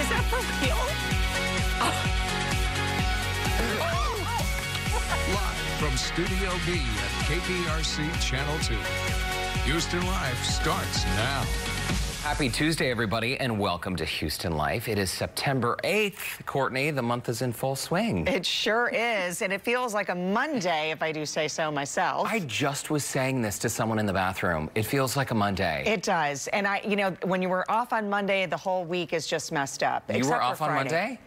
Is that for real? Live from Studio B at KPRC Channel 2. Houston Life starts now. Happy Tuesday, everybody, and welcome to Houston Life. It is September 8th. Courtney, the month is in full swing. It sure is, and it feels like a Monday, if I do say so myself. I just was saying this to someone in the bathroom. It feels like a Monday. It does, and I, you know, when you were off on Monday, the whole week is just messed up. you were off on Friday. Monday?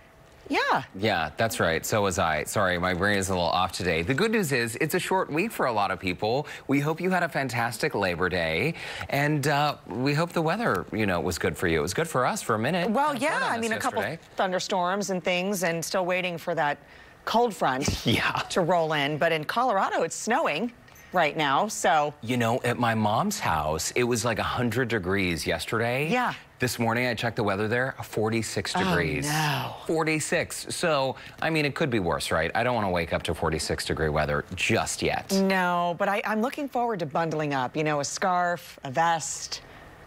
Yeah. Yeah, that's right. So was I. Sorry, my brain is a little off today. The good news is it's a short week for a lot of people. We hope you had a fantastic Labor Day, and uh, we hope the weather, you know, was good for you. It was good for us for a minute. Well, yeah, I mean, a couple thunderstorms and things, and still waiting for that cold front Yeah. to roll in. But in Colorado, it's snowing right now, so You know, at my mom's house, it was like 100 degrees yesterday. Yeah. This morning, I checked the weather there, 46 degrees. Oh, no. 46. So, I mean, it could be worse, right? I don't want to wake up to 46 degree weather just yet. no. But I, I'm looking forward to bundling up. You know, a scarf, a vest.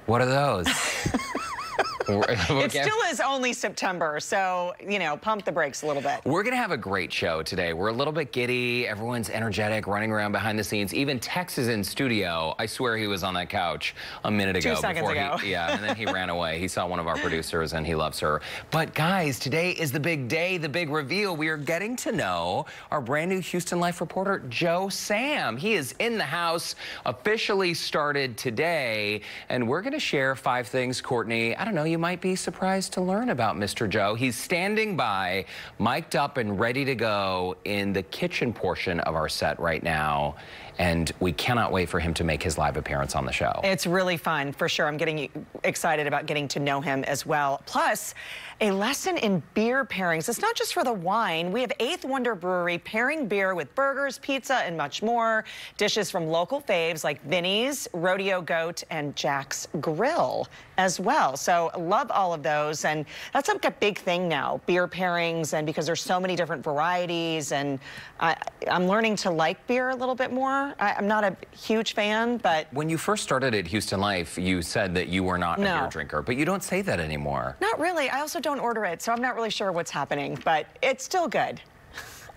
What are those? It still is only September, so you know, pump the brakes a little bit. We're going to have a great show today. We're a little bit giddy. Everyone's energetic, running around behind the scenes. Even Tex is in studio. I swear he was on that couch a minute ago. Two seconds before ago. He, yeah, and then he ran away. He saw one of our producers and he loves her. But guys, today is the big day, the big reveal. We are getting to know our brand new Houston Life reporter, Joe Sam. He is in the house, officially started today. And we're going to share five things, Courtney. I don't know, you might be surprised to learn about Mr. Joe. He's standing by, mic'd up and ready to go in the kitchen portion of our set right now. And we cannot wait for him to make his live appearance on the show. It's really fun, for sure. I'm getting excited about getting to know him as well. Plus, a lesson in beer pairings. It's not just for the wine. We have Eighth Wonder Brewery pairing beer with burgers, pizza, and much more. Dishes from local faves like Vinny's, Rodeo Goat, and Jack's Grill as well. So love all of those. And that's like a big thing now, beer pairings, and because there's so many different varieties. And I, I'm learning to like beer a little bit more. I, I'm not a huge fan, but When you first started at Houston Life, you said that you were not a beer drinker, but you don't say that anymore. Not really. I also don't order it, so I'm not really sure what's happening, but it's still good.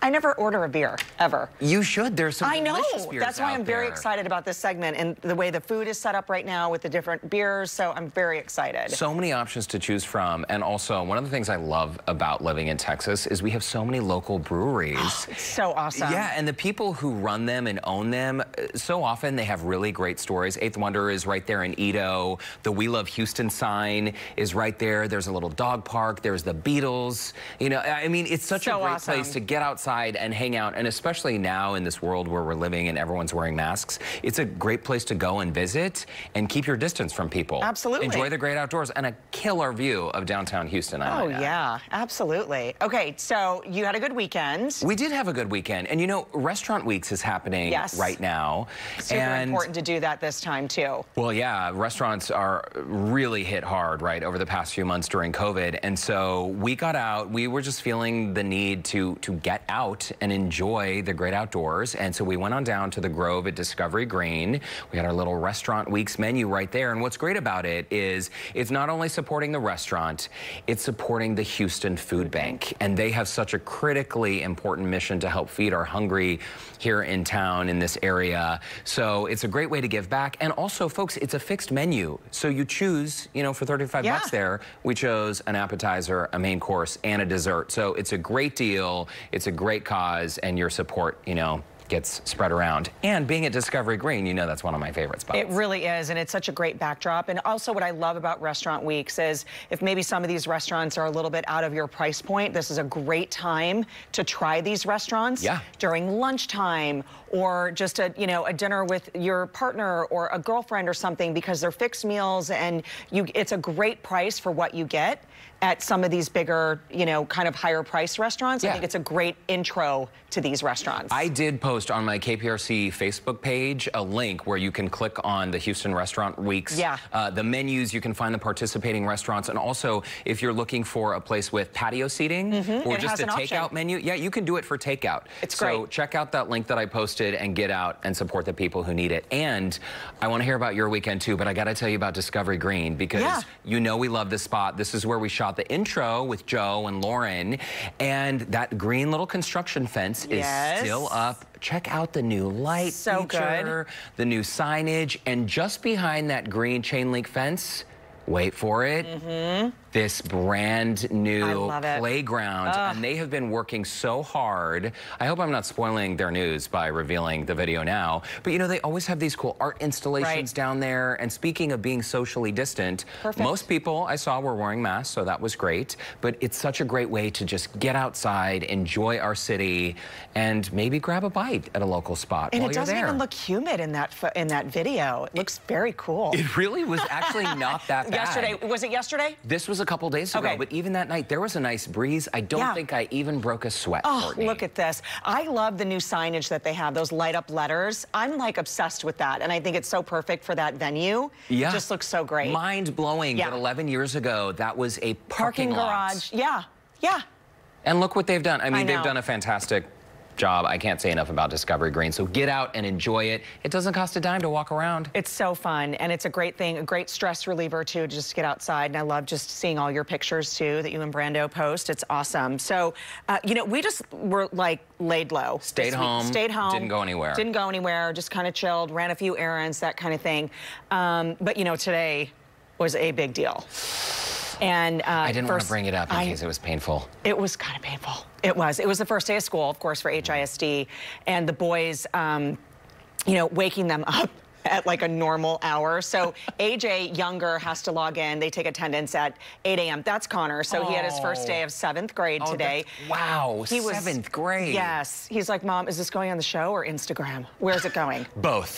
I never order a beer, ever. You should. There's some I know. That's why I'm very there. excited about this segment and the way the food is set up right now with the different beers, so I'm very excited. So many options to choose from. And also, one of the things I love about living in Texas is we have so many local breweries. It's so awesome. Yeah, and the people who run them and own them, uh, so often they have really great stories. Eighth Wonder is right there in EaDo. The We Love Houston sign is right there. There's a little dog park. There's the Beatles. You know, I mean, it's such So a great awesome. place to get outside and hang out. And especially now in this world where we're living and everyone's wearing masks, it's a great place to go and visit and keep your distance from people. Absolutely. Enjoy the great outdoors and a killer view of downtown Houston. I Oh, yeah, absolutely. Okay, so you had a good weekend. We did have a good weekend. And you know, Restaurant Weeks is happening Yes. right now. Super and important to do that this time, too. well, yeah, restaurants are really hit hard, right, over the past few months during COVID. And so we got out, we were just feeling the need to to get out and enjoy the great outdoors. And so we went on down to the Grove at Discovery Green. We had our little Restaurant Weeks menu right there. And what's great about it is it's not only supporting the restaurant, it's supporting the Houston Food Bank. And they have such a critically important mission to help feed our hungry here in town in this area. So it's a great way to give back. And also, folks, it's a fixed menu. So you choose, you know, for 35 Yeah. bucks there, we chose an appetizer, a main course, and a dessert. So it's a great deal. It's a great cause, and your support, you know, gets spread around. And being at Discovery Green, you know that's one of my favorite spots. It really is, and it's such a great backdrop. And also, what I love about Restaurant Weeks is if maybe some of these restaurants are a little bit out of your price point, this is a great time to try these restaurants Yeah. during lunchtime or just a you know a dinner with your partner or a girlfriend or something because they're fixed meals and you it's a great price for what you get at some of these bigger you know kind of higher price restaurants. I think it's a great intro to these restaurants. I did post on my KPRC Facebook page a link where you can click on the Houston Restaurant Weeks. Yeah. Uh, the menus, you can find the participating restaurants. And also, if you're looking for a place with patio seating or Mm-hmm. It just a an option. takeout menu, yeah, you can do it for takeout. It's so great. check out that link that I posted and get out and support the people who need it. And I want to hear about your weekend too, but I got to tell you about Discovery Green because Yeah. you know we love this spot. This is where we shot the intro with Joe and Lauren. And that green little construction fence Yes. is still up. Check out the new light So good. the new signage, and just behind that green chain link fence, wait for it, mm-hmm. This brand new. I love it. playground. And they have been working so hard. I hope I'm not spoiling their news by revealing the video now. But you know, they always have these cool art installations Right. down there. And speaking of being socially distant, Perfect. most people I saw were wearing masks, so that was great. But it's such a great way to just get outside, enjoy our city, and maybe grab a bite at a local spot And it doesn't even look humid in that in that video. It looks very cool. it really was actually not that bad. yesterday was it yesterday? This was a couple days ago, Okay. but even that night, there was a nice breeze. I don't Yeah. think I even broke a sweat, Oh, Courtney. look at this. I love the new signage that they have, those light up letters. I'm like obsessed with that. And I think it's so perfect for that venue. Yeah. It just looks so great. Mind blowing Yeah. that 11 years ago, that was a parking, Parking lot. garage. Yeah. Yeah. And look what they've done. I mean, they've done a fantastic job. I can't say enough about Discovery Green. So get out and enjoy it. It doesn't cost a dime to walk around. It's so fun, and it's a great thing, a great stress reliever too, to just get outside. And I love just seeing all your pictures too that you and Brando post. It's awesome. So, uh, you know, we just were like laid low. Stayed home, Stayed home. didn't go anywhere. Didn't go anywhere. Just kind of chilled, ran a few errands, that kind of thing. Um, but you know, today was a big deal. And uh, I didn't want to bring it up in I- case it was painful. it was kind of painful. It was. It was the first day of school, of course, for HISD, and the boys, um, you know, waking them up at like a normal hour. So AJ Younger has to log in. They take attendance at 8 a.m. That's Connor. So he had his first day of seventh grade Oh, today. wow, He was seventh grade. Yes. He's like, Mom, is this going on the show or Instagram? Where's it going? Both.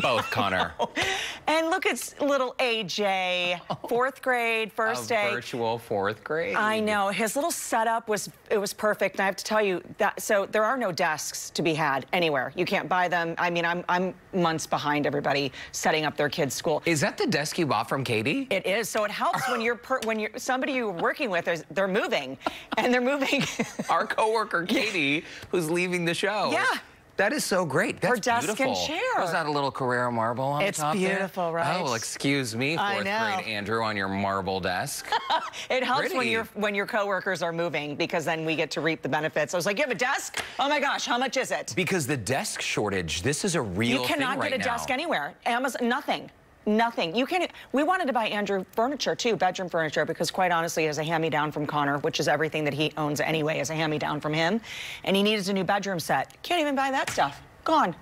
Both, Connor. and look, it's little AJ, fourth grade, first a day. virtual fourth grade. I know his little setup was it was perfect, and I have to tell you that. So there are no desks to be had anywhere. You can't buy them. I mean, I'm I'm months behind everybody setting up their kids' school. Is that the desk you bought from Katie? It is. So it helps when you're per, when you're somebody you're working with is they're moving, and they're moving. Our coworker Katie, who's leaving the show. Yeah. That is so great. That's desk and beautiful. chair. Was that a little Carrara marble on It's the top there? beautiful, right? Oh, well, excuse me, fourth grade Andrew, on your marble desk. it helps when your when your coworkers are moving because then we get to reap the benefits. I was like, you have a desk? Oh my gosh, how much is it? because the desk shortage, this is a real You cannot thing right get a now. desk anywhere. Amazon, nothing. Nothing. You can't. We wanted to buy Andrew furniture too, bedroom furniture, because quite honestly, as a hand-me-down from Connor, which is everything that he owns anyway, is a hand-me-down from him, and he needed a new bedroom set. Can't even buy that stuff. Gone.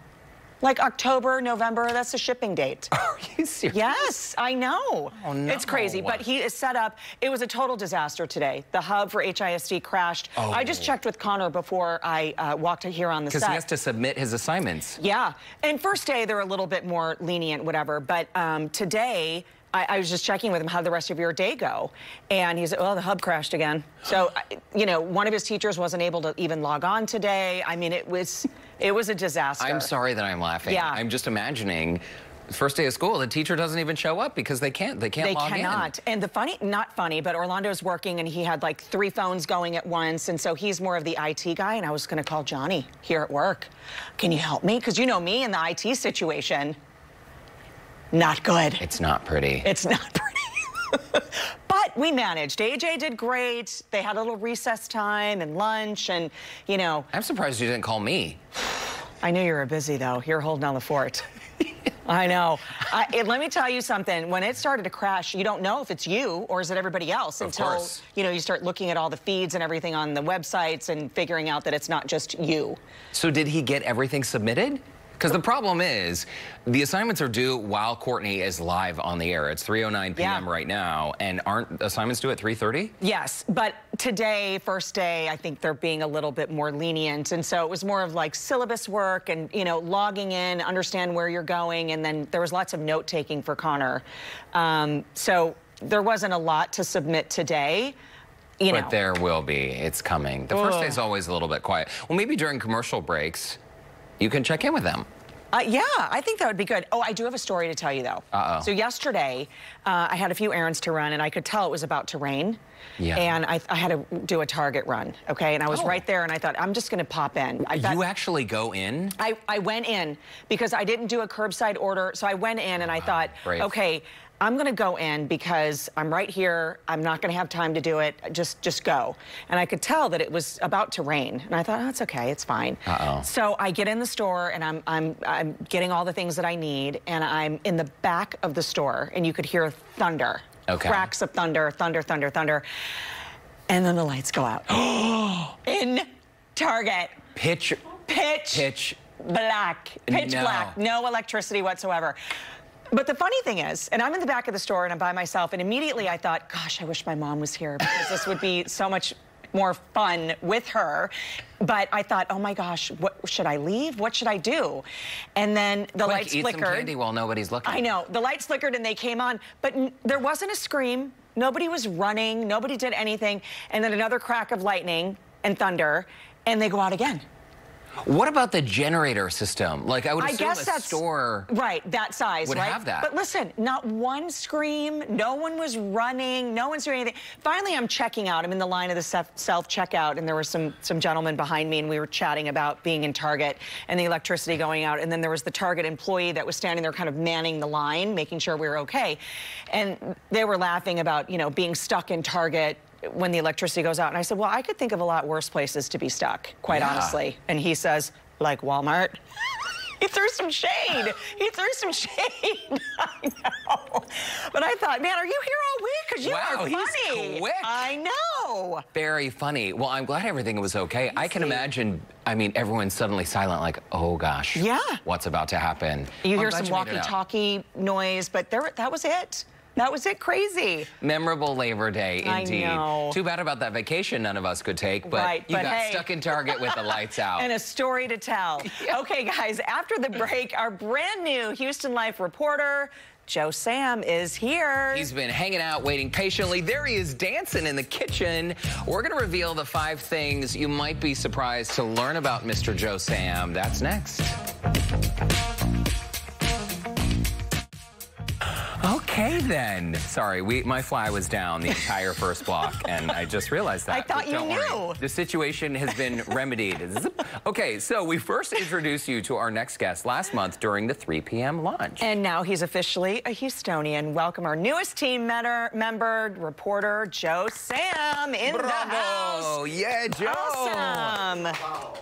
Like October, November. That's the shipping date. Are you serious? Yes, I know. Oh, no. It's crazy, but he is set up. It was a total disaster today. The hub for HISD crashed. Oh. I just Oh. checked with Connor before I uh, walked here on the set. Because he has to submit his assignments. Yeah. And first day, they're a little bit more lenient, whatever. But um, today, I, I was just checking with him how the rest of your day go. And he said, oh, the hub crashed again. So, you know, one of his teachers wasn't able to even log on today. I mean, it was, it was a disaster. I'm sorry that I'm laughing. Yeah. I'm just imagining first day of school, the teacher doesn't even show up because they can't. They can't They log cannot. And the funny, not funny, but Orlando's working and he had like three phones going at once. And so he's more of the IT guy. And I was going to call Johnny here at work. Can you help me? Because you know me in the IT situation. Not good. It's not pretty. It's not pretty. but we managed. AJ did great. They had a little recess time and lunch, and you know, I'm surprised you didn't call me. I knew you were busy though. You're holding down the fort. I know. I, and let me tell you something. When it started to crash, you don't know if it's you or is it everybody else Of until course. you know you start looking at all the feeds and everything on the websites and figuring out that it's not just you. So did he get everything submitted? Because the problem is, the assignments are due while Courtney is live on the air. It's 3:09 p.m. Yeah. right now, and aren't assignments due at 3:30? Yes, but today, first day, I think they're being a little bit more lenient. And so it was more of like syllabus work and, you know, logging in, understand where you're going. And then there was lots of note taking for Connor. Um, so there wasn't a lot to submit today. You But know, there will be. It's coming. The first day is always a little bit quiet. Well, maybe during commercial breaks, you can check in with them. Uh, yeah, I think that would be good. Oh, I do have a story to tell you, though. Uh-oh. So yesterday, uh, I had a few errands to run, and I could tell it was about to rain. Yeah. And I, I had to do a Target run, okay? And I was Oh. right there, and I thought, I'm just going to pop in. I thought, you actually go in? I, I went in because I didn't do a curbside order. So I went in and I thought, brave. okay, I'm going to go in because I'm right here. I'm not going to have time to do it. Just just go. And I could tell that it was about to rain. And I thought, oh, it's okay. It's fine. Uh-oh. So I get in the store and I'm, I'm, I'm getting all the things that I need. And I'm in the back of the store and you could hear thunder. Okay. Cracks of thunder, thunder, thunder, thunder. And then the lights go out. in Target Pitch, pitch, pitch. black, pitch No. black, no electricity whatsoever. But the funny thing is, and I'm in the back of the store and I'm by myself, and immediately I thought, gosh, I wish my mom was here because this would be so much more fun with her. But I thought, oh my gosh, what should I leave? What should I do? And then the Quick, lights eat flickered. some candy while nobody's looking. I know. The lights flickered and they came on, but n- there wasn't a scream. Nobody was running. Nobody did anything. And then another crack of lightning and thunder, and they go out again. What about the generator system? Like I would I assume guess a that's store. right. That size, would right? have that. But listen, not one scream. No one was running. No one's doing anything. Finally, I'm checking out. I'm in the line of the self checkout, and there were some some gentlemen behind me, and we were chatting about being in Target and the electricity going out. And then there was the Target employee that was standing there, kind of manning the line, making sure we were okay. And they were laughing about you know being stuck in Target. When the electricity goes out, and I said, "Well, I could think of a lot worse places to be stuck, quite Yeah. honestly." And he says, "Like Walmart." He threw some shade. He threw some shade. I know. But I thought, man, are you here all week? Because you Wow, are he's quick. I know. Very funny. Well, I'm glad everything was okay. I can imagine, I mean, everyone's suddenly silent, like, oh gosh. Yeah. What's about to happen? You Well, hear some you out. walkie-talkie noise, but there, that was it. That was it. Crazy. Memorable Labor Day, I indeed. know. Too bad about that vacation none of us could take, but Right, you but got hey. stuck in Target with the lights out. And a story to tell. Okay, guys, after the break, our brand new Houston Life reporter, Joe Sam, is here. He's been hanging out, waiting patiently. There he is dancing in the kitchen. We're going to reveal the five things you might be surprised to learn about Mr. Joe Sam. That's next. Okay then. Sorry, we my fly was down the entire first block, and I just realized that. I thought But you don't worry. knew. The situation has been remedied. Okay, so we first introduced you to our next guest last month during the 3 p.m. lunch. And now he's officially a Houstonian. Welcome our newest team member, member reporter, Joe Sam, in the house. Bravo! Yeah, Joe. Awesome.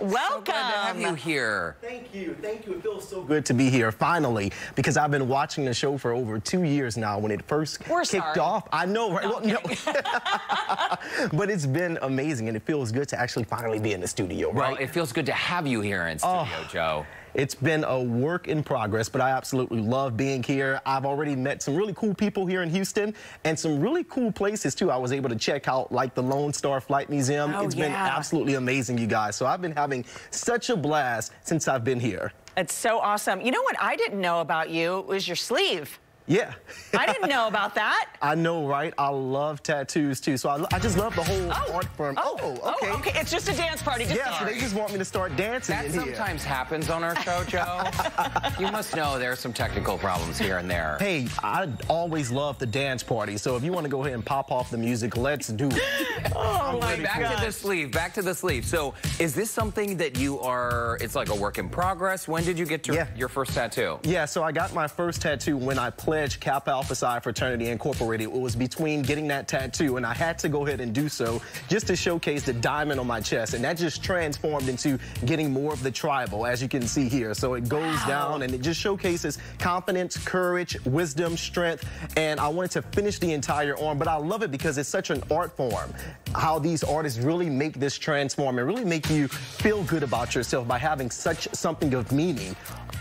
Welcome. Glad to have you here. Thank you, thank you. It feels so good to be here finally because I've been watching the show for over two years now. When it first We're kicked sorry. off, I know, right? Well, no. but it's been amazing, and it feels good to actually finally be in the studio, Well, right? it feels good to have you here in studio, oh, Joe. It's been a work in progress, but I absolutely love being here. I've already met some really cool people here in Houston and some really cool places too. I was able to check out like the Lone Star Flight Museum. Oh, it's been absolutely amazing, you guys. So I've been having such a blast since I've been here. It's so awesome. You know what I didn't know about you was your sleeve. Yeah. I didn't know about that. I know, right? I love tattoos too. So I, I just love the whole oh. art form. Oh. Oh, oh, okay. okay. It's just a dance party. Just Yeah, so they just want me to start dancing That in here. sometimes happens on our show, Joe. you must know there are some technical problems here and there. Hey, I always love the dance party. So if you want to go ahead and pop off the music, let's do it. Oh my Wait, back God. to the sleeve. Back to the sleeve. So, is this something that you are? It's like a work in progress. When did you get to Yeah. your first tattoo? Yeah, so I got my first tattoo when I pledged Kappa Alpha Psi Fraternity Incorporated. It was between getting that tattoo, and I had to go ahead and do so just to showcase the diamond on my chest. And that just transformed into getting more of the tribal, as you can see here. So it goes down and it just showcases confidence, courage, wisdom, strength. And I wanted to finish the entire arm, but I love it because it's such an art form. How these artists really make this transform and really make you feel good about yourself by having such something of meaning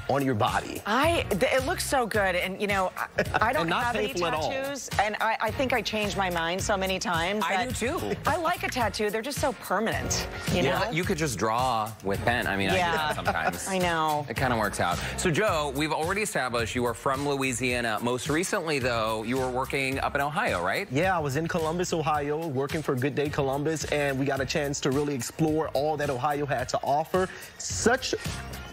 on your body. I, it looks so good, and you know, I, I don't not have any painful at all. tattoos, and I, I think I changed my mind so many times. I do, too. I like a tattoo; they're just so permanent, you know. Well, you could just draw with pen. I mean, I do Yeah. that sometimes. I know. It kind of works out. So, Joe, we've already established you are from Louisiana. Most recently, though, you were working up in Ohio, right? Yeah, I was in Columbus, Ohio, working for Good Day Columbus, and we got a chance to really explore all that Ohio had to offer. Such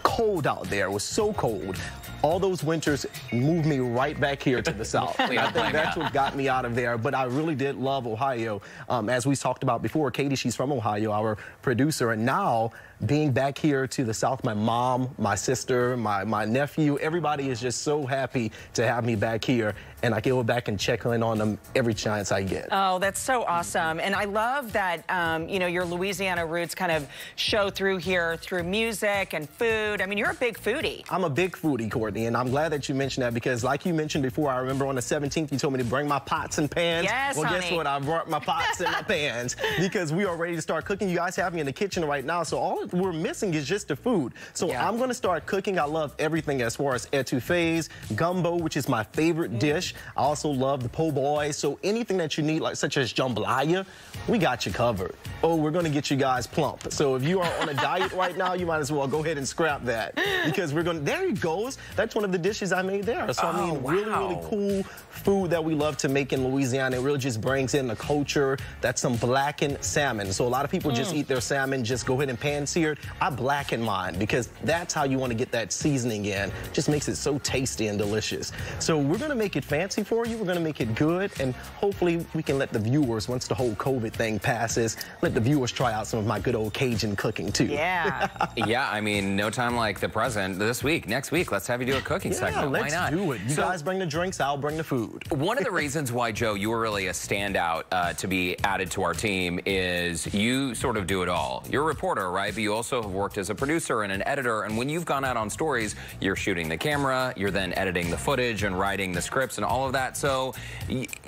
cold out there. It was so cold. All those winters moved me right back here to the south. I think that's what got me out of there. But I really did love Ohio. Um, as we talked about before, Katie, she's from Ohio, our producer, and now being back here to the south, my mom, my sister, my, my nephew, everybody is just so happy to have me back here. And I go back and check in on them every chance I get. Oh, that's so awesome. And I love that, um, you know, your Louisiana roots kind of show through here through music and food. I mean, you're a big foodie. I'm a big foodie, Courtney, and I'm glad that you mentioned that because like you mentioned before, I remember on the 17th, you told me to bring my pots and pans. Yes, Well, honey. guess what? I brought my pots and my pans because we are ready to start cooking. You guys have me in the kitchen right now, so all we're missing is just the food. So Yeah. I'm gonna start cooking. I love everything as far as etouffees, gumbo, which is my favorite mm. dish. I also love the po' boy. So anything that you need, like such as jambalaya, we got you covered. Oh, we're gonna get you guys plump. So if you are on a diet right now, you might as well go ahead and scrap that because we're gonna. There he goes. That's one of the dishes I made there. So I oh, mean, Oh, really, really cool food that we love to make in Louisiana. It really just brings in the culture. That's some blackened salmon. So a lot of people just mm. eat their salmon, just go ahead and pan sear it. I blacken mine because that's how you want to get that seasoning in. Just makes it so tasty and delicious. So we're gonna make it fancy for you. We're gonna make it good, and hopefully we can let the viewers, once the whole COVID thing passes, let the viewers try out some of my good old Cajun cooking too. Yeah. Yeah, I mean, no time like the present. This week, next week, let's have you do a cooking Yeah, segment. let's Why not? do it. You So- guys bring the drinks, I'll bring the food. One of the reasons why, Joe, you were really a standout uh, to be added to our team is you sort of do it all. You're a reporter, right? But you also have worked as a producer and an editor. And when you've gone out on stories, you're shooting the camera, you're then editing the footage and writing the scripts and all of that. So,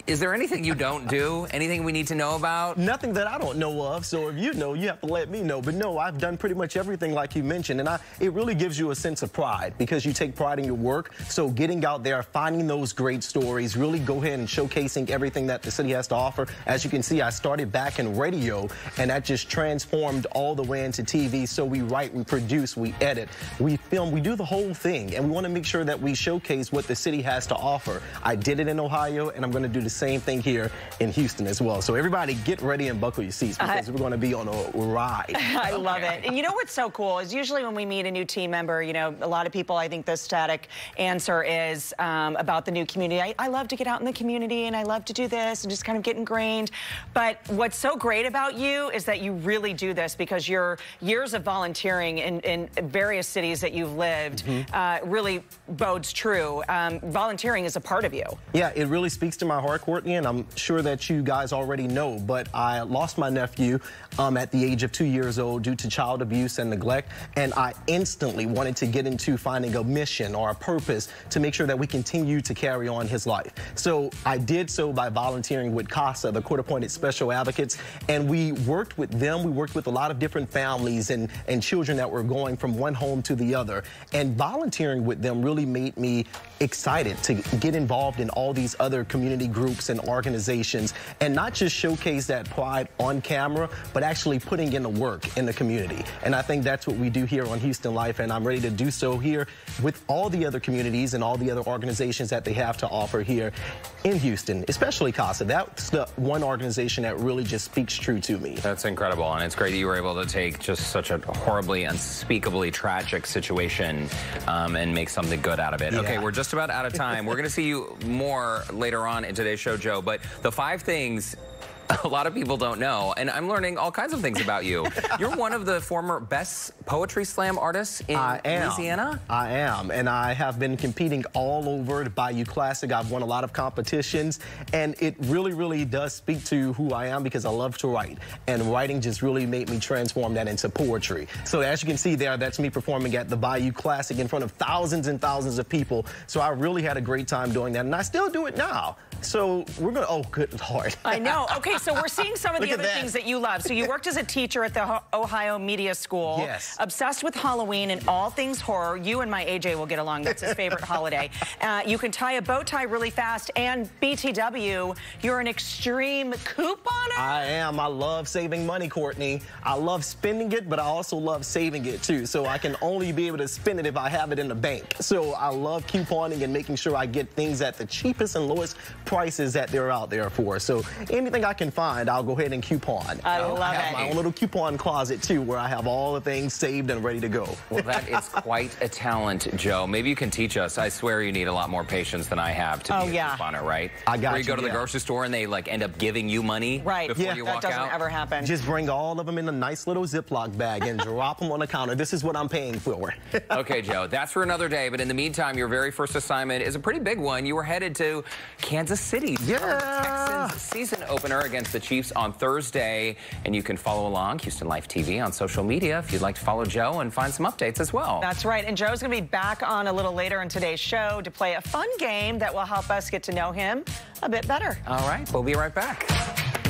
is there anything you don't do? Anything we need to know about? Nothing that I don't know of. So if you know, you have to let me know. But no, I've done pretty much everything like you mentioned. And I, it really gives you a sense of pride because you take pride in your work. So getting out there, finding those great stories, really go ahead and showcasing everything that the city has to offer. As you can see, I started back in radio and that just transformed all the way into TV. So we write, we produce, we edit, we film, we do the whole thing. And we want to make sure that we showcase what the city has to offer. I did it in Ohio and I'm going to do the same thing here in Houston as well. So everybody get ready and buckle your seats because we're going to be on a ride. I love it. And you know what's so cool is usually when we meet a new team member, you know, a lot of people, I think the static answer is um, about the new community. I, I love to get out in the community and I love to do this and just kind of get ingrained. But what's so great about you is that you really do this because your years of volunteering in, in various cities that you've lived uh, really bodes true. Um, volunteering is a part of you. Yeah, it really speaks to my heart, Courtney, and I'm sure that you guys already know, but I lost my nephew um, at the age of two years old due to child abuse and neglect, and I instantly wanted to get into finding a mission or a purpose to make sure that we continue to carry on his life. So I did so by volunteering with CASA, the court-appointed special advocates, and we worked with them. We worked with a lot of different families and, and children that were going from one home to the other, and volunteering with them really made me excited to get involved in all these other community groups and organizations and not just showcase that pride on camera, but actually putting in the work in the community. And I think that's what we do here on Houston Life, and I'm ready to do so here with all the other communities and all the other organizations that they have to offer here in Houston, especially CASA. That's the one organization that really just speaks true to me. That's incredible, and it's great that you were able to take just such a horribly, unspeakably tragic situation um, and make something good out of it. Okay, we're just about out of time. we're going to see you more later on in today's show, Joe. But the five things. A lot of people don't know, and I'm learning all kinds of things about you. You're one of the former best poetry slam artists in I am. Louisiana. I am, and I have been competing all over the Bayou Classic. I've won a lot of competitions, and it really, really does speak to who I am because I love to write, and writing just really made me transform that into poetry. So as you can see there, that's me performing at the Bayou Classic in front of thousands and thousands of people. So I really had a great time doing that, and I still do it now. So we're gonna, oh, good Lord. I know. Okay, so we're seeing some of the other that. things that you love. So you worked as a teacher at the Ohio Media School. Yes. Obsessed with Halloween and all things horror. You and my AJ will get along. That's his favorite holiday. Uh, you can tie a bow tie really fast. And BTW, you're an extreme couponer. I am. I love saving money, Courtney. I love spending it, but I also love saving it too. So I can only be able to spend it if I have it in the bank. So I love couponing and making sure I get things at the cheapest and lowest price prices that they're out there for. So anything I can find, I'll go ahead and coupon. I love I have it. my own little coupon closet too, where I have all the things saved and ready to go. Well, that is quite a talent, Joe. Maybe you can teach us. I swear you need a lot more patience than I have to Oh, be yeah. a couponer, right? I got Where you you, go to the grocery store and they like end up giving you money Right. before Yeah. you walk out. That doesn't out. ever happen. Just bring all of them in a nice little Ziploc bag and drop them on the counter. This is what I'm paying for. okay, Joe, that's for another day. But in the meantime, your very first assignment is a pretty big one. You were headed to Kansas City. for Yeah. Texans season opener against the Chiefs on Thursday. And you can follow along Houston Life TV on social media if you'd like to follow Joe and find some updates as well. That's right. And Joe's going to be back on a little later in today's show to play a fun game that will help us get to know him a bit better. All right, we'll be right back.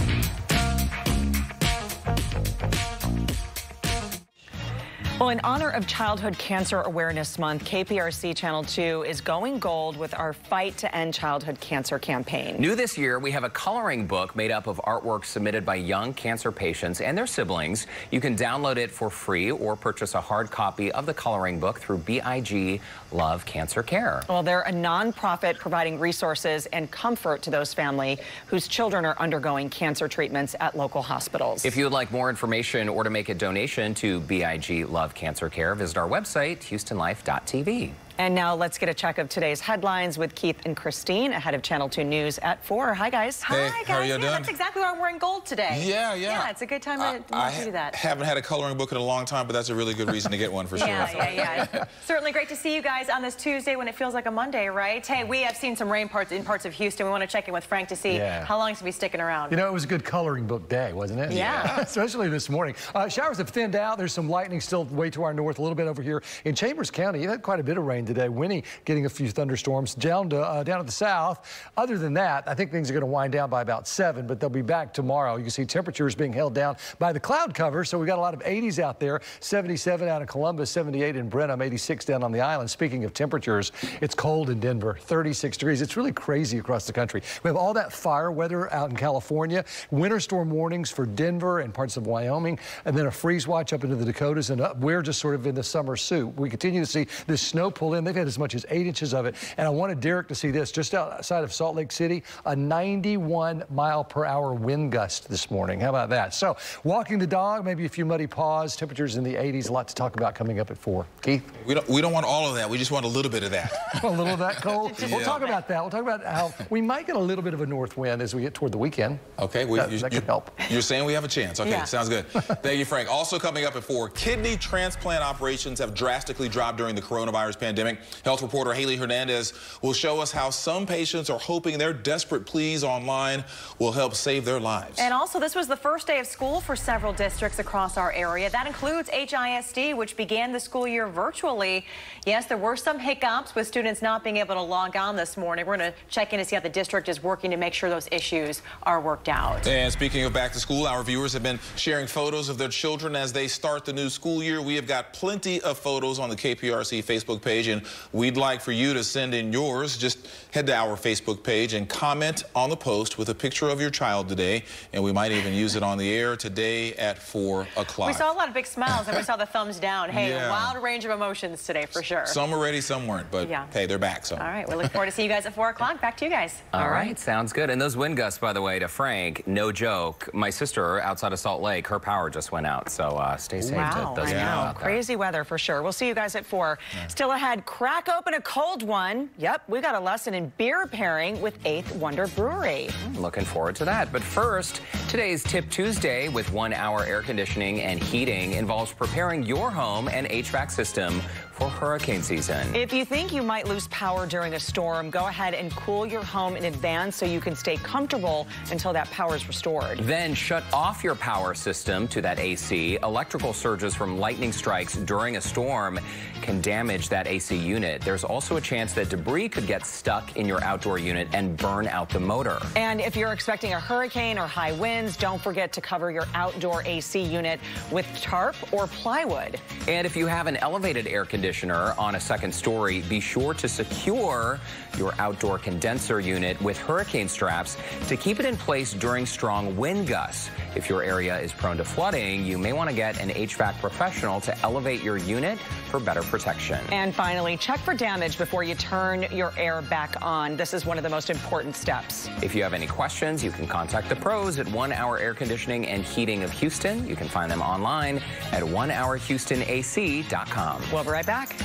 Well, in honor of Childhood Cancer Awareness Month, KPRC Channel 2 is going gold with our Fight to End Childhood Cancer campaign. New this year, we have a coloring book made up of artwork submitted by young cancer patients and their siblings. You can download it for free or purchase a hard copy of the coloring book through BIG Love Cancer Care. Well, they're a nonprofit providing resources and comfort to those family whose children are undergoing cancer treatments at local hospitals. If you would like more information or to make a donation to BIG Love Cancer Care, visit our website, houstonlife.tv. And now let's get a check of today's headlines with Keith and Christine ahead of Channel 2 News at 4. Hi, guys. Hey, Hi, guys. how are you yeah, doing? that's exactly why I'm wearing gold today. Yeah, yeah. Yeah, it's a good time I, to, I to do that. haven't had a coloring book in a long time, but that's a really good reason to get one for sure. Yeah, yeah, yeah. Certainly great to see you guys on this Tuesday when it feels like a Monday, right? Hey, we have seen some rain parts in parts of Houston. We want to check in with Frank to see Yeah. how long he's going to be sticking around. You know, it was a good coloring book day, wasn't it? Yeah. Especially this morning. Uh, showers have thinned out. There's some lightning still way to our north, a little bit over here in Chambers County. You had quite a bit of rain today. Winnie getting a few thunderstorms down to uh, down to the south. Other than that, I think things are going to wind down by about seven, but they'll be back tomorrow. You can see temperatures being held down by the cloud cover, so we've got a lot of 80s out there. 77 out of Columbus, 78 in Brenham, 86 down on the island. Speaking of temperatures, it's cold in Denver, 36 degrees. It's really crazy across the country. We have all that fire weather out in California, winter storm warnings for Denver and parts of Wyoming, and then a freeze watch up into the Dakotas, and uh, we're just sort of in the summer suit. We continue to see this snow pull in. They've had as much as eight inches of it, and I wanted Derek to see this just outside of Salt Lake City, a 91 mile per hour wind gust this morning. How about that? So, walking the dog, maybe a few muddy paws, temperatures in the 80s. A lot to talk about coming up at four. Keith, We don't, we don't want all of that. We just want a little bit of that. a little of that cold. We'll talk about that. We'll talk about how we might get a little bit of a north wind as we get toward the weekend. Okay, we, That- you, that you- could help. You're saying we have a chance. Okay, Yeah. sounds good. Thank you, Frank. Also coming up at four, kidney transplant operations have drastically dropped during the coronavirus pandemic. Health reporter Haley Hernandez will show us how some patients are hoping their desperate pleas online will help save their lives. And also, this was the first day of school for several districts across our area. That includes HISD, which began the school year virtually. Yes, there were some hiccups with students not being able to log on this morning. We're going to check in to see how the district is working to make sure those issues are worked out. And speaking of back to school, our viewers have been sharing photos of their children as they start the new school year. We have got plenty of photos on the KPRC Facebook page, and we'd like for you to send in yours. Just head to our Facebook page and comment on the post with a picture of your child today, and we might even use it on the air today at 4 o'clock. We saw a lot of big smiles and we saw the thumbs down. Hey, Yeah. a wild range of emotions today for sure. Some were ready, some weren't, but Yeah. hey, they're back. So. All right, we look forward to see you guys at 4 o'clock. Back to you guys. All right, sounds good. And those wind gusts, by the way, to Frank, no joke. My sister outside of Salt Lake, her power just went out. So uh, stay safe. Wow, to those I know. Crazy weather for sure. We'll see you guys at 4. Still ahead, crack open a cold one. Yep, we got a lesson in beer pairing with Eighth Wonder Brewery. Looking forward to that. But first, today's Tip Tuesday with one hour air conditioning and heating involves preparing your home and HVAC system for hurricane season. If you think you might lose power during a storm, go ahead and cool your home in advance so you can stay comfortable until that power is restored. Then shut off your power system to that AC. Electrical surges from lightning strikes during a storm can damage that AC unit. There's also a chance that debris could get stuck in your outdoor unit and burn out the motor. And if you're expecting a hurricane or high winds, don't forget to cover your outdoor AC unit with tarp or plywood. And if you have an elevated air conditioner on a second story, be sure to secure your outdoor condenser unit with hurricane straps to keep it in place during strong wind gusts. If your area is prone to flooding, you may want to get an HVAC professional to elevate your unit for better protection. And finally, check for damage before you turn your air back on. This is one of the most important steps. If you have any questions, you can contact the pros at One Hour Air Conditioning and Heating of Houston. You can find them online at onehourhoustonac.com. We'll be right back.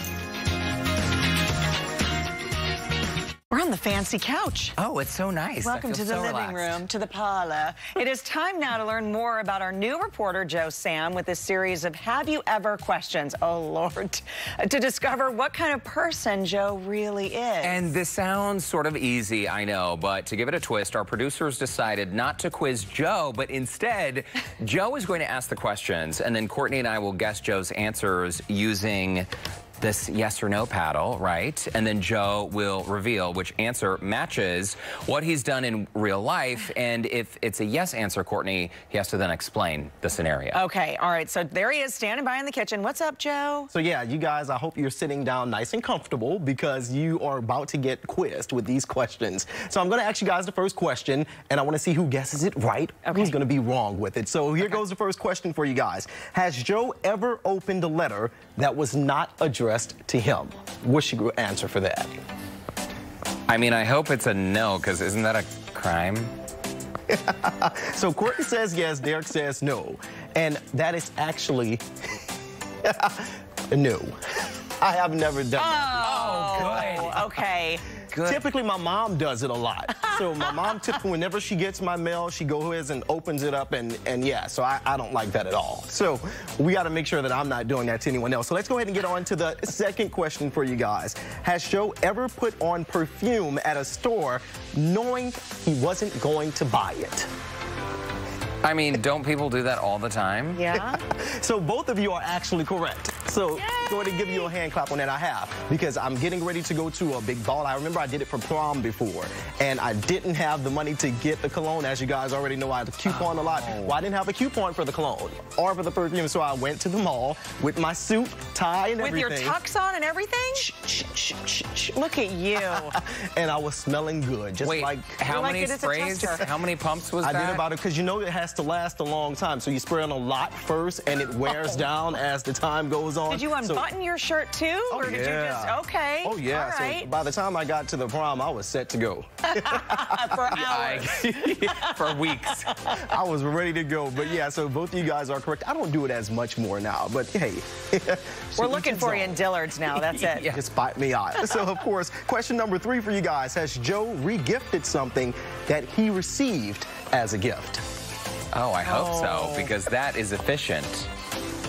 We're on the fancy couch. Oh, it's so nice. Welcome to the so living relaxed. room, to the parlor. it is time now to learn more about our new reporter, Joe Sam, with this series of Have You Ever questions. Oh, Lord. To discover what kind of person Joe really is. And this sounds sort of easy, I know, but to give it a twist, our producers decided not to quiz Joe, but instead, Joe is going to ask the questions, and then Courtney and I will guess Joe's answers using this yes or no paddle, right? And then Joe will reveal which answer matches what he's done in real life. And if it's a yes answer, Courtney, he has to then explain the scenario. Okay, all right. So there he is standing by in the kitchen. What's up, Joe? So yeah, you guys, I hope you're sitting down nice and comfortable because you are about to get quizzed with these questions. So I'm going to ask you guys the first question, and I want to see who guesses it right, Okay. who's going to be wrong with it. So here goes the first question for you guys. Has Joe ever opened a letter that was not addressed to him? What's your answer for that? I mean, I hope it's a no, because isn't that a crime? So Courtney says yes, Derek says no. And that is actually a no. I have never done that. Oh, oh good. okay. Typically, my mom does it a lot. So my mom, typically, whenever she gets my mail, she goes and opens it up, and, and yeah, so I, I don't like that at all. So we got to make sure that I'm not doing that to anyone else. So let's go ahead and get on to the second question for you guys. Has Joe ever put on perfume at a store knowing he wasn't going to buy it? I mean, don't people do that all the time? Yeah? So both of you are actually correct. So go ahead and give you a hand clap on that. I have because I'm getting ready to go to a big ball. I remember I did it for prom before, and I didn't have the money to get the cologne. As you guys already know, I had a coupon a lot. Oh. Well, I didn't have a coupon for the cologne or for the perfume, so I went to the mall with my suit, tie, and With everything. your tux on and everything? Shh, shh, shh, shh, shh. Look at you. and I was smelling good, just Wait, like how like many it sprays? How many pumps was I that? did about it because you know it has to last a long time. So you spray on a lot first, and it wears down as the time goes on. Did you So- unbutton your shirt too? Oh, or did you just, yeah. okay. Oh, yeah. All So right. by the time I got to the prom, I was set to go. For hours. I- for weeks. I was ready to go. But yeah, so both of you guys are correct. I don't do it as much more now, but hey. We're looking for you in Dillard's now. That's it. Yeah. Just bite me out. So, of course, question number three for you guys. Has Joe regifted something that he received as a gift? Oh, I hope Oh. so, because that is efficient.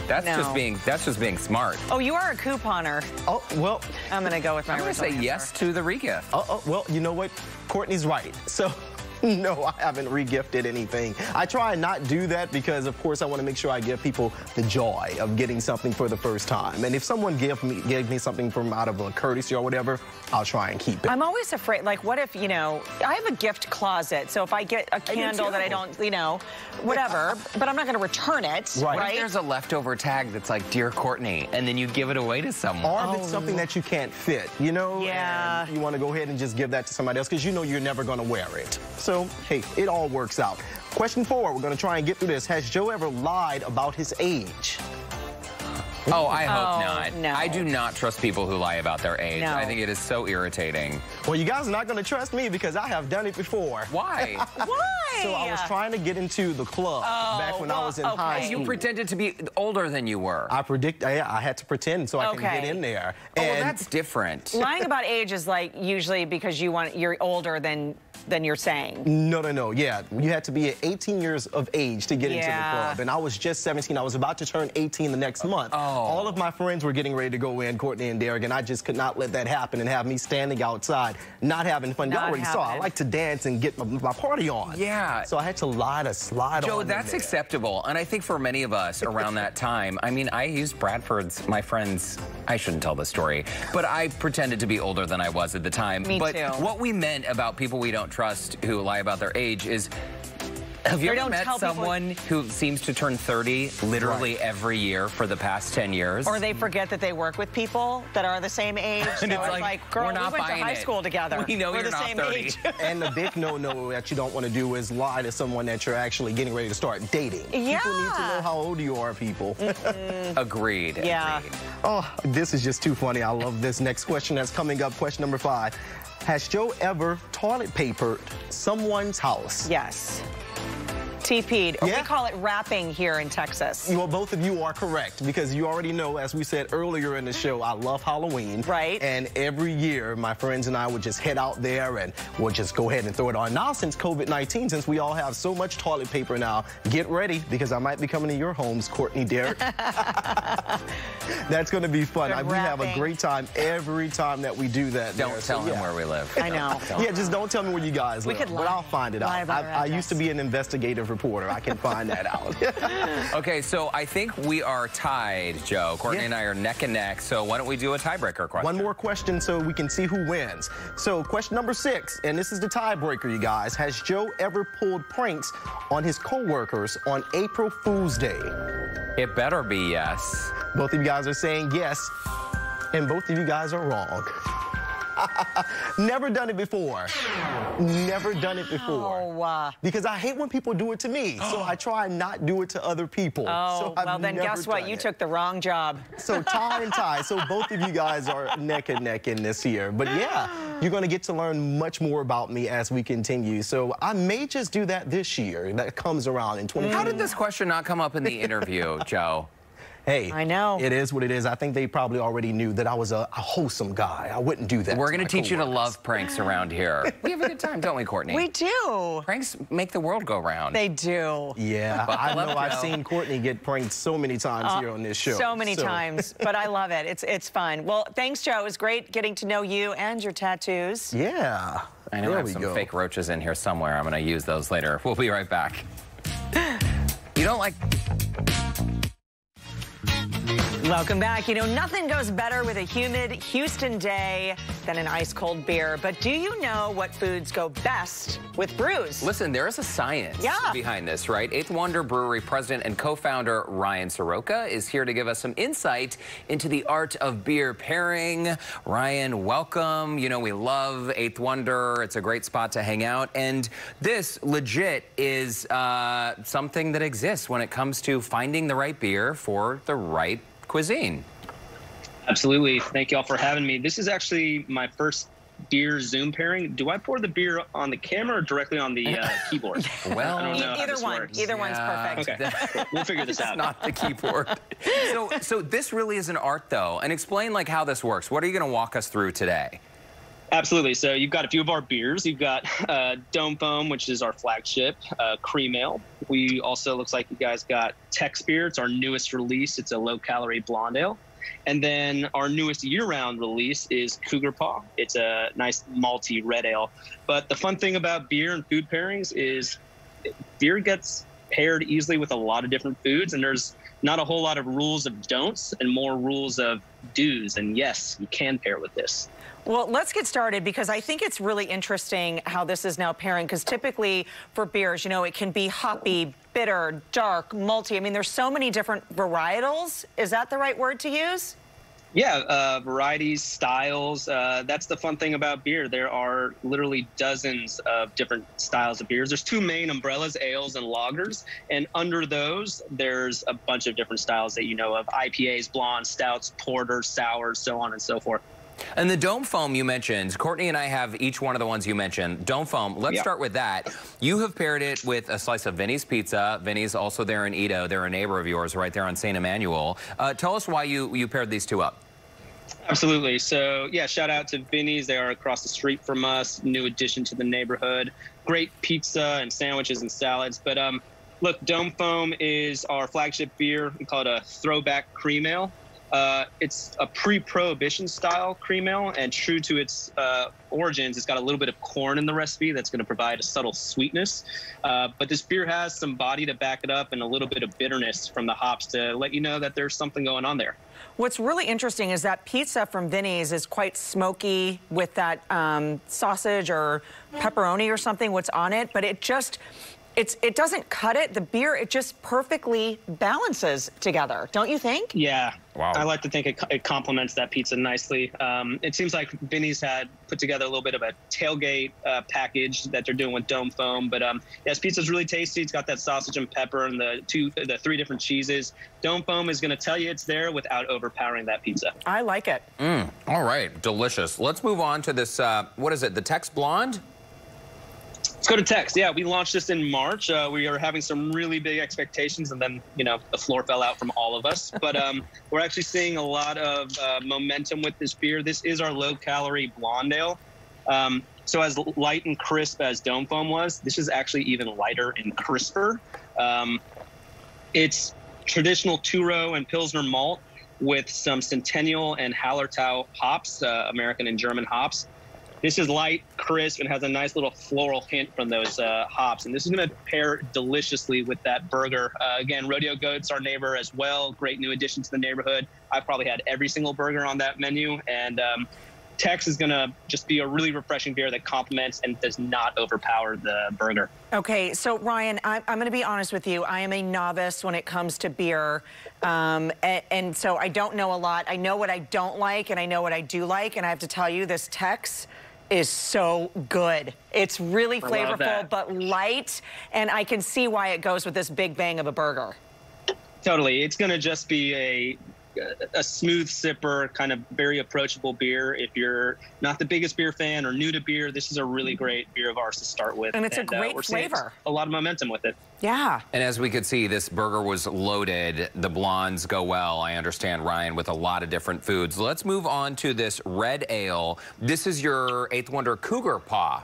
That's No. just being that's just being smart. Oh, you are a couponer. Oh, well, I'm going to go with my I'm gonna say answer. yes to the regift. uh, uh, well, you know what? Courtney's right. So, no, I haven't regifted anything. I try and not do that because, of course, I want to make sure I give people the joy of getting something for the first time. And if someone gave me gave me something from out of a courtesy or whatever, I'll try and keep it. I'm always afraid, like, what if, you know, I have a gift closet, so if I get a do candle that I don't, you know, whatever, but I'm not going to return it, Right. right? If there's a leftover tag that's like, Dear Courtney, and then you give it away to someone? Or if it's oh. something that you can't fit, you know? Oh. Yeah. and you want to go ahead and just give that to somebody else because you know you're never going to wear it. So, hey, it all works out. Question four, we're going to try and get through this. Has Joe ever lied about his age? Oh, I hope Oh, not. no. I do not trust people who lie about their age. No. I think it is so irritating. Well, you guys are not going to trust me because I have done it before. Why? Why? So I was trying to get into the club oh, back when I was in well, high okay. school. you pretended to be older than you were. I predict. I, I had to pretend so I can get in there. oh, well, that's different. Lying about age is like usually because you want you're older than than you're saying. no, no, no. Yeah, you had to be 18 years of age to get into the club, and I was just 17. I was about to turn 18 the next month. Oh. All of my friends were getting ready to go in, Courtney and Derek, and I just could not let that happen and have me standing outside, not having fun. Y'all Not already saw. I like to dance and get my, my party on. Yeah. So I had to lie to slide Joe, on. in that's acceptable. And I think for many of us around that time, I mean, I used Bradford's, my friends, I shouldn't tell the story, but I pretended to be older than I was at the time. Me but too. what we meant about people we don't trust who lie about their age is Have you ever met tell people- someone who seems to turn 30 literally every year for the past 10 years? Or they forget that they work with people that are the same age. So And it's it's like, like, girl, we're we went to high it. school together. We know We're you're the not same 30. age. And the big no-no that you don't want to do is lie to someone that you're actually getting ready to start dating. Yeah. People need to know how old you are, people. Agreed. Yeah. agreed. oh, this is just too funny. I love this next question that's coming up. Question number five. Has Joe ever toilet papered someone's house? Yes. TP'd. Or Yeah. We call it wrapping here in Texas. Well, both of you are correct because you already know, as we said earlier in the show, I love Halloween. Right. And every year, my friends and I would just head out there and we'll just go ahead and throw it on. Now, since COVID 19, since we all have so much toilet paper now, get ready because I might be coming to your homes, Courtney Derek. That's going to be fun. I- we have a great time every time that we do that. Don't there. So, tell him yeah. where we live. I know. Don't. Yeah, just don't tell me where you guys We live, could but I'll find it out. lie about I, I used to be an investigative reporter. I can find that out. Okay, so I think we are tied, Joe. Courtney Yeah. and I are neck and neck. So why don't we do a tiebreaker question? One more question so we can see who wins. So, question number six, and this is the tiebreaker, you guys. Has Joe ever pulled pranks on his coworkers on April Fool's Day? It better be yes. Both of you guys are saying yes, and both of you guys are wrong. Never done it before. Never done it before. Oh, uh, Because I hate when people do it to me, so I try and not do it to other people. oh so I've well, then never guess what? You it. took the wrong job. So tie and tie. So both of you guys are neck and neck in this here. But yeah, you're going to get to learn much more about me as we continue. So I may just do that this year. That comes around in 2020. How did this question not come up in the interview, Joe? Hey, I know. It is what it is. I think they probably already knew that I was a, a wholesome guy. I wouldn't do that. We're going going to teach you to love pranks around here. We have a good time, don't we, Courtney? We do. Pranks make the world go round. They do. Yeah, I know. I've seen Courtney get pranked so many times here on this show. Uh, So many times, but I love it. It's it's fun. Well, thanks, Joe. It was great getting to know you and your tattoos. Yeah. I know there I have some go. fake roaches in here somewhere. I'm going to use those later. We'll be right back. You don't like Welcome back. You know, nothing goes better with a humid Houston day than an ice cold beer. But do you know what foods go best with brews? Listen, there is a science Yeah. behind this, right? Eighth Wonder Brewery president and co-founder Ryan Soroka is here to give us some insight into the art of beer pairing. Ryan, welcome. You know, we love Eighth Wonder. It's a great spot to hang out. And this legit is uh, something that exists when it comes to finding the right beer for the right cuisine. Absolutely. Thank you all for having me. This is actually my first beer Zoom pairing. Do I pour the beer on the camera or directly on the uh, keyboard? Well, I don't know Either one. works. Either one's perfect. Okay. We'll figure this It's out. not the keyboard. so, so this really is an art, though. And explain like how this works. What are you going to walk us through today? Absolutely. So you've got a few of our beers. You've got uh, Dome Foam, which is our flagship, uh, Cream Ale. We also looks like you guys got Tex Beer. It's our newest release. It's a low-calorie blonde ale. And then our newest year-round release is Cougar Paw. It's a nice malty red ale. But the fun thing about beer and food pairings is beer gets paired easily with a lot of different foods, and there's not a whole lot of rules of don'ts and more rules of do's. And yes, you can pair with this. Well, let's get started because I think it's really interesting how this is now pairing because typically for beers, you know, it can be hoppy, bitter, dark, malty. I mean, there's so many different varietals. Is that the right word to use? Yeah, uh, varieties, styles. Uh, that's the fun thing about beer. There are literally dozens of different styles of beers. There's two main umbrellas, ales and lagers. And under those, there's a bunch of different styles that you know of IPAs, blondes, stouts, porters, sours, so on and so forth. And the dome foam you mentioned, Courtney and I have each one of the ones you mentioned. Dome foam, let's Yeah. start with that. You have paired it with a slice of Vinny's Pizza. Vinny's also there in EaDo. They're a neighbor of yours right there on St. Emanuel. Uh, tell us why you, you paired these two up. Absolutely. So, yeah, shout out to Vinny's. They are across the street from us, new addition to the neighborhood. Great pizza and sandwiches and salads. But um, look, Dome Foam is our flagship beer. We call it a throwback cream ale. Uh, it's a pre-prohibition style cream ale, and true to its uh, origins, it's got a little bit of corn in the recipe that's going to provide a subtle sweetness. Uh, but this beer has some body to back it up and a little bit of bitterness from the hops to let you know that there's something going on there. What's really interesting is that pizza from Vinny's is quite smoky with that um, sausage or pepperoni or something, what's on it, but it just, it's it doesn't cut it. The beer, it just perfectly balances together, don't you think? Yeah. Wow. I like to think it, it complements that pizza nicely. Um, it seems like Vinny's had put together a little bit of a tailgate uh, package that they're doing with dome foam. But um, yes, pizza's really tasty. It's got that sausage and pepper and the two, the three different cheeses. Dome foam is going to tell you it's there without overpowering that pizza. I like it. Mm, all right, delicious. Let's move on to this. Uh, what is it? The Tex Blonde. Let's go to Tex. Yeah, we launched this in March. Uh, we are having some really big expectations, and then you know the floor fell out from all of us. But um, we're actually seeing a lot of uh, momentum with this beer. This is our low-calorie blonde ale. Um, so as light and crisp as Dome Foam was, this is actually even lighter and crisper. Um, it's traditional two-row and Pilsner malt with some Centennial and Hallertau hops, uh, American and German hops. This is light, crisp, and has a nice little floral hint from those uh, hops. And this is going to pair deliciously with that burger. Uh, again, Rodeo Goat's our neighbor as well. Great new addition to the neighborhood. I've probably had every single burger on that menu. And um, Tex is going to just be a really refreshing beer that complements and does not overpower the burger. Okay, so Ryan, I'm, I'm going to be honest with you. I am a novice when it comes to beer. Um, and, and, so I don't know a lot. I know what I don't like and I know what I do like. And I have to tell you, this Tex is so good. It's really flavorful, but light, and I can see why it goes with this big bang of a burger. Totally. It's going to just be a a smooth sipper, kind of very approachable beer. If you're not the biggest beer fan or new to beer, this is a really great beer of ours to start with. And it's and, a uh, great uh, flavor. A lot of momentum with it. Yeah. And as we could see, this burger was loaded. The blondes go well, I understand, Ryan, with a lot of different foods. Let's move on to this red ale. This is your Eighth Wonder Cougar Paw.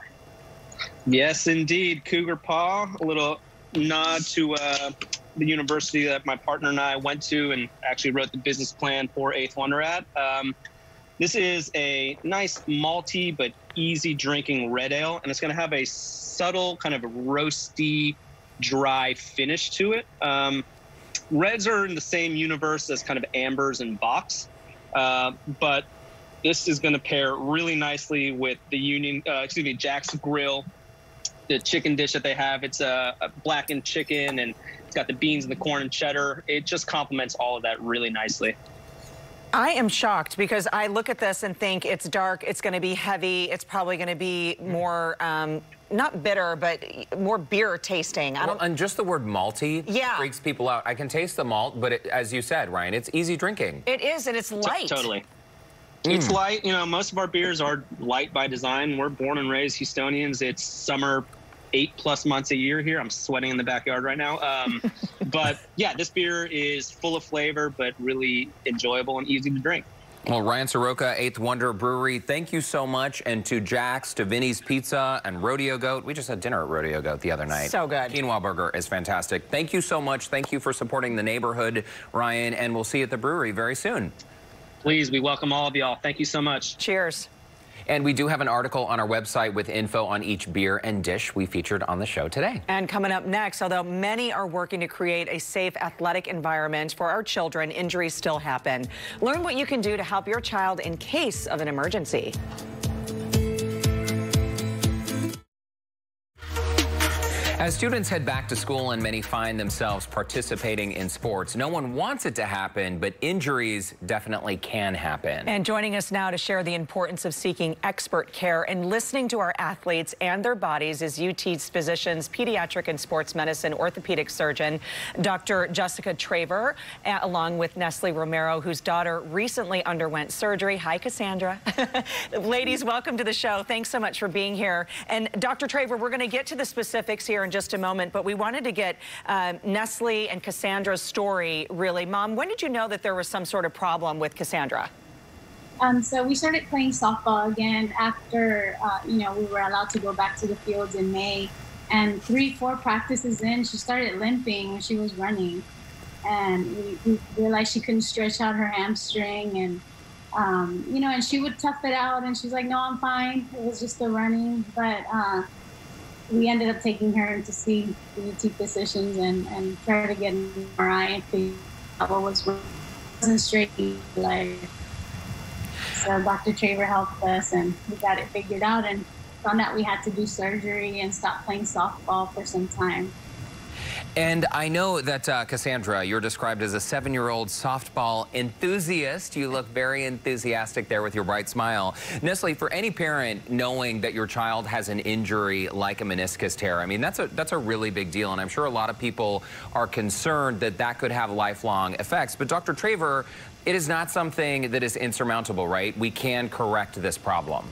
Yes, indeed. Cougar Paw, a little nod to uh, the university that my partner and I went to and actually wrote the business plan for Eighth Wonder at. Um, this is a nice malty but easy drinking red ale, and it's going to have a subtle kind of roasty, dry finish to it. Um, reds are in the same universe as kind of ambers and bocks, uh, but this is going to pair really nicely with the Union, uh, excuse me, Jack's Grill, the chicken dish that they have. It's a, a blackened chicken and it's got the beans and the corn and cheddar. It just complements all of that really nicely. I am shocked because I look at this and think it's dark, it's going to be heavy, it's probably going to be more, um, not bitter, but more beer tasting. I don't, and just the word malty yeah. freaks people out. I can taste the malt, but it, as you said, Ryan, it's easy drinking. It is, and it's light. T totally. Mm. It's light. You know, most of our beers are light by design. We're born and raised Houstonians. It's summer eight plus months a year here. I'm sweating in the backyard right now. Um, but yeah, this beer is full of flavor, but really enjoyable and easy to drink. Well, Ryan Soroka, Eighth Wonder Brewery, thank you so much. And to Jack's, to Vinny's Pizza, and Rodeo Goat. We just had dinner at Rodeo Goat the other night. So good. Quinoa Burger is fantastic. Thank you so much. Thank you for supporting the neighborhood, Ryan, and we'll see you at the brewery very soon. Please, we welcome all of y'all. Thank you so much. Cheers. And we do have an article on our website with info on each beer and dish we featured on the show today. And coming up next, although many are working to create a safe athletic environment for our children, injuries still happen. Learn what you can do to help your child in case of an emergency. As students head back to school and many find themselves participating in sports, no one wants it to happen, but injuries definitely can happen. And joining us now to share the importance of seeking expert care and listening to our athletes and their bodies is UT's physicians, pediatric and sports medicine orthopedic surgeon, Dr. Jessica Traver, along with Nestle Romero, whose daughter recently underwent surgery. Hi, Cassandra. Ladies, welcome to the show. Thanks so much for being here. And Dr. Traver, we're going to get to the specifics here in just a moment, but we wanted to get um, Nestle and Cassandra's story, really. Mom, when did you know that there was some sort of problem with Cassandra? Um, so we started playing softball again after, uh, you know, we were allowed to go back to the fields in May. And three, four practices in, she started limping when she was running. And we, we realized she couldn't stretch out her hamstring. And, um, you know, and she would tough it out. And she's like, no, I'm fine. It was just the running. But uh, we ended up taking her to see the UT physicians and, and try to get an MRI if what was wasn't straight like so Dr. Traver helped us and we got it figured out and found out we had to do surgery and stop playing softball for some time. And I know that, uh, Cassandra, you're described as a seven-year-old softball enthusiast. You look very enthusiastic there with your bright smile. Nestle, for any parent knowing that your child has an injury like a meniscus tear, I mean, that's a, that's a really big deal. And I'm sure a lot of people are concerned that that could have lifelong effects. But Dr. Traver, it is not something that is insurmountable, right? We can correct this problem.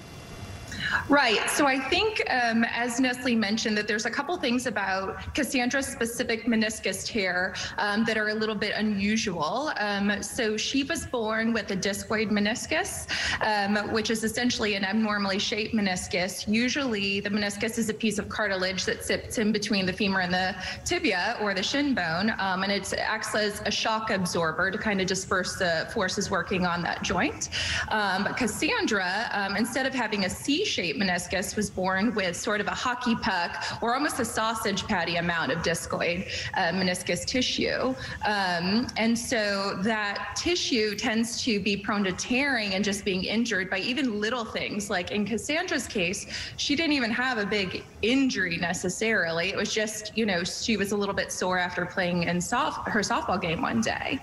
Right. So I think, um, as Nestle mentioned, that there's a couple things about Cassandra's specific meniscus tear um, that are a little bit unusual. Um, so she was born with a discoid meniscus, um, which is essentially an abnormally shaped meniscus. Usually, the meniscus is a piece of cartilage that sits in between the femur and the tibia or the shin bone, um, and it acts as a shock absorber to kind of disperse the forces working on that joint. Um, but Cassandra, instead of having a C meniscus was born with sort of a hockey puck or almost a sausage patty amount of discoid uh, meniscus tissue. Um, and so that tissue tends to be prone to tearing and just being injured by even little things. Like in Cassandra's case, she didn't even have a big injury necessarily. It was just, you know, she was a little bit sore after playing in soft, her softball game one day.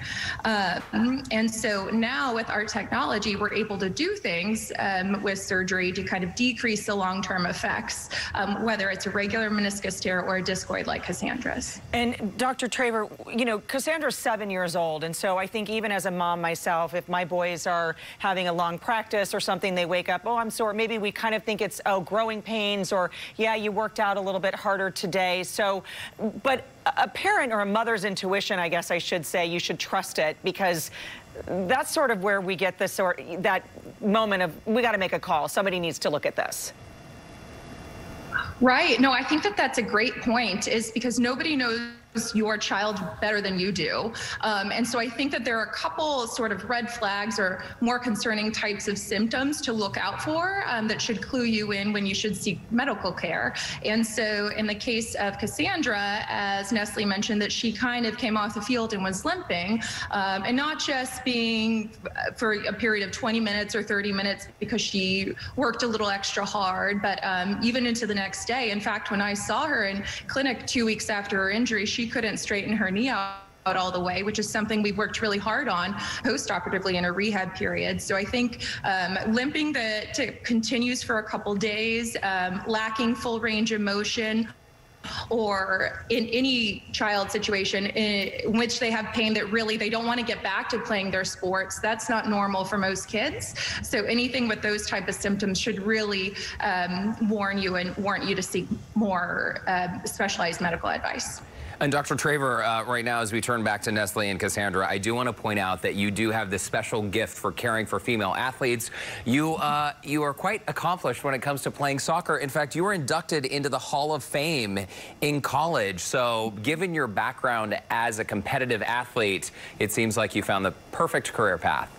Um, and so now with our technology, we're able to do things um, with surgery to kind of decrease the long-term effects, um, whether it's a regular meniscus tear or a discoid like Cassandra's. And Dr. Traver, you know, Cassandra's seven years old, and so I think even as a mom myself, if my boys are having a long practice or something, they wake up, oh, I'm sore. Maybe we kind of think it's, oh, growing pains, or yeah, you worked out a little bit harder today. So, but a parent or a mother's intuition, I guess I should say, you should trust it because that's sort of where we get this sort that moment of we got to make a call. Somebody needs to look at this. Right. No, I think that that's a great point is because nobody knows your child better than you do. Um, and so I think that there are a couple sort of red flags or more concerning types of symptoms to look out for um, that should clue you in when you should seek medical care. And so in the case of Cassandra, as Nestle mentioned, that she kind of came off the field and was limping, um, and not just being uh, for a period of 20 minutes or 30 minutes because she worked a little extra hard, but um, even into the next day. In fact, when I saw her in clinic two weeks after her injury, she she couldn't straighten her knee out all the way, which is something we've worked really hard on post-operatively in a rehab period. So I think um, limping that continues for a couple days, um, lacking full range of motion, or in any child situation in which they have pain that really they don't want to get back to playing their sports. That's not normal for most kids. So anything with those type of symptoms should really um, warn you and warrant you to seek more uh, specialized medical advice and Dr. Traver, uh, right now, as we turn back to Nestle and Cassandra, I do want to point out that you do have this special gift for caring for female athletes. You, uh, you are quite accomplished when it comes to playing soccer. In fact, you were inducted into the Hall of Fame in college. So given your background as a competitive athlete, it seems like you found the perfect career path.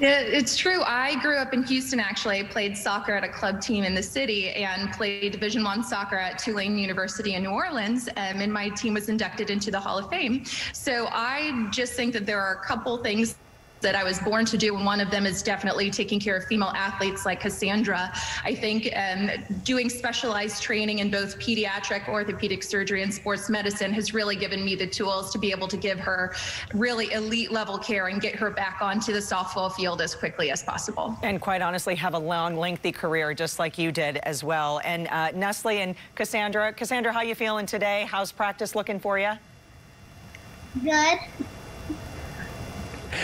It's true. I grew up in Houston. Actually, I played soccer at a club team in the city and played Division One soccer at Tulane University in New Orleans. Um, and my team was inducted into the Hall of Fame. So I just think that there are a couple things that I was born to do, and one of them is definitely taking care of female athletes like Cassandra. I think um, doing specialized training in both pediatric, orthopedic surgery, and sports medicine has really given me the tools to be able to give her really elite level care and get her back onto the softball field as quickly as possible. And quite honestly, have a long, lengthy career just like you did as well. And uh, Nestle and Cassandra, Cassandra, how you feeling today? How's practice looking for you? Good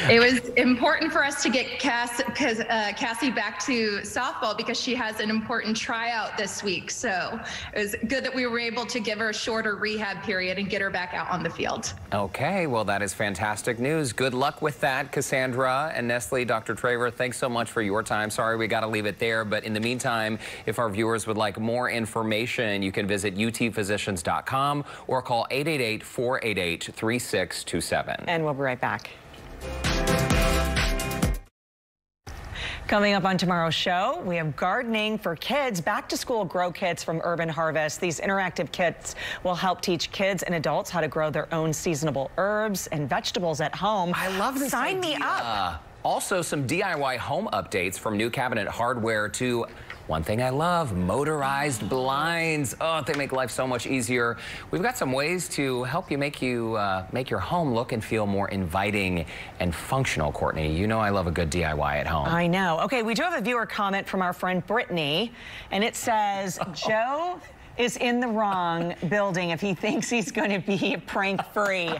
it was important for us to get Cass, uh, Cassie back to softball because she has an important tryout this week. So it was good that we were able to give her a shorter rehab period and get her back out on the field. Okay, well, that is fantastic news. Good luck with that, Cassandra and Nestle. Dr. Traver, thanks so much for your time. Sorry we got to leave it there, but in the meantime, if our viewers would like more information, you can visit utphysicians.com or call 888 488 3627. And we'll be right back. Coming up on tomorrow's show, we have gardening for kids, back to school grow kits from Urban Harvest. These interactive kits will help teach kids and adults how to grow their own seasonable herbs and vegetables at home. I love this Sign idea. me up. Also, some DIY home updates from new cabinet hardware to one thing I love, motorized blinds. Oh, they make life so much easier. We've got some ways to help you make you uh, make your home look and feel more inviting and functional, Courtney. You know I love a good DIY at home. I know. Okay, we do have a viewer comment from our friend Brittany, and it says, Joe is in the wrong building if he thinks he's going to be prank free.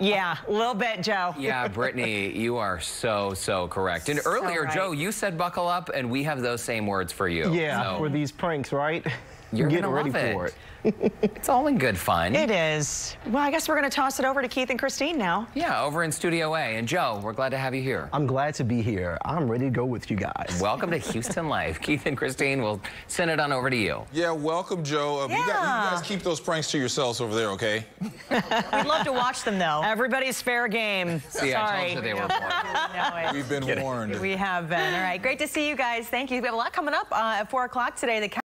yeah, a little bit, Joe. Yeah, Brittany, you are so, so correct. And So earlier, right. Joe, you said buckle up, and we have those same words for you. Yeah, So for these pranks, right? You're getting gonna ready it. for it. it's all in good fun. It is. Well, I guess we're going to toss it over to Keith and Christine now. Yeah, over in Studio A. And Joe, we're glad to have you here. I'm glad to be here. I'm ready to go with you guys. Welcome to Houston Life. Keith and Christine, we'll send it on over to you. Yeah, welcome, Joe. Uh, you, got, Yeah. you guys keep those pranks to yourselves over there, okay? We'd love to watch them, though. Everybody's fair game. See, I Sorry. told you they were born. it. We've been warned. We have been. All right, great to see you guys. Thank you. We have a lot coming up uh, at 4 o'clock today. The